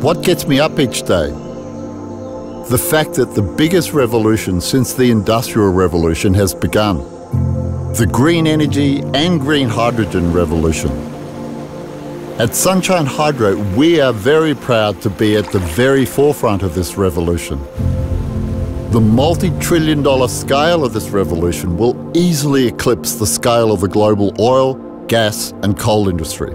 What gets me up each day? The fact that the biggest revolution since the Industrial Revolution has begun. The green energy and green hydrogen revolution. At Sunshine Hydro, we are very proud to be at the very forefront of this revolution. The multi-trillion dollar scale of this revolution will easily eclipse the scale of the global oil, gas and coal industry.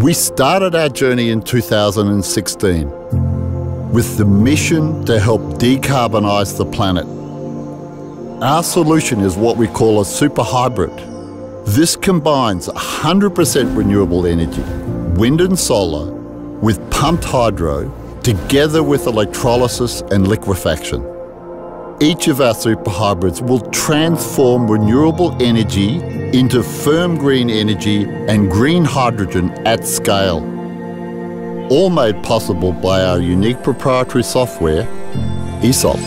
We started our journey in 2016 with the mission to help decarbonise the planet. Our solution is what we call a super hybrid. This combines 100% renewable energy, wind and solar, with pumped hydro, together with electrolysis and liquefaction. Each of our super hybrids will transform renewable energy into firm green energy and green hydrogen at scale all made possible by our unique proprietary software, AESOP.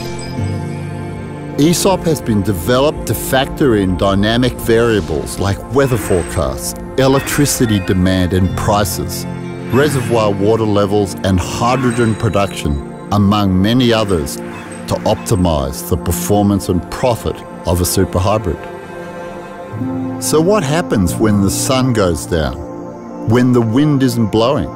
AESOP has been developed to factor in dynamic variables like weather forecasts, electricity demand and prices, reservoir water levels and hydrogen production, among many others, to optimise the performance and profit of a super hybrid. So what happens when the sun goes down? When the wind isn't blowing?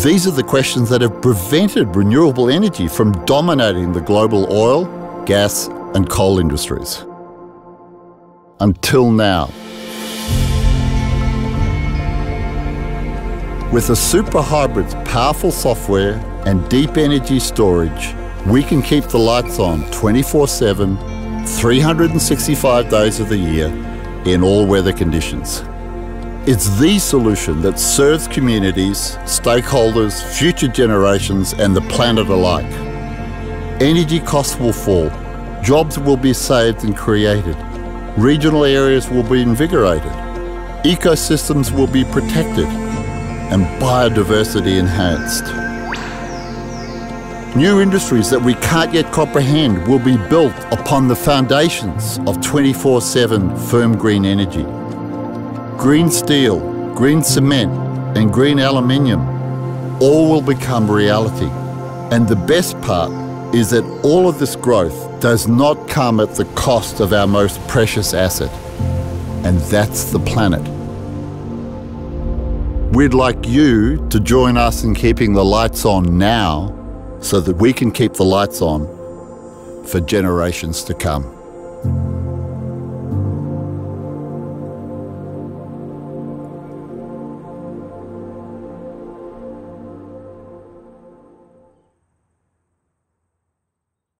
These are the questions that have prevented renewable energy from dominating the global oil, gas and coal industries. Until now. With a super hybrid's powerful software and deep energy storage, we can keep the lights on 24-7, 365 days of the year, in all weather conditions. It's the solution that serves communities, stakeholders, future generations and the planet alike. Energy costs will fall, jobs will be saved and created, regional areas will be invigorated, ecosystems will be protected and biodiversity enhanced. New industries that we can't yet comprehend will be built upon the foundations of 24-7 firm green energy green steel, green cement, and green aluminium all will become reality. And the best part is that all of this growth does not come at the cost of our most precious asset, and that's the planet. We'd like you to join us in keeping the lights on now so that we can keep the lights on for generations to come.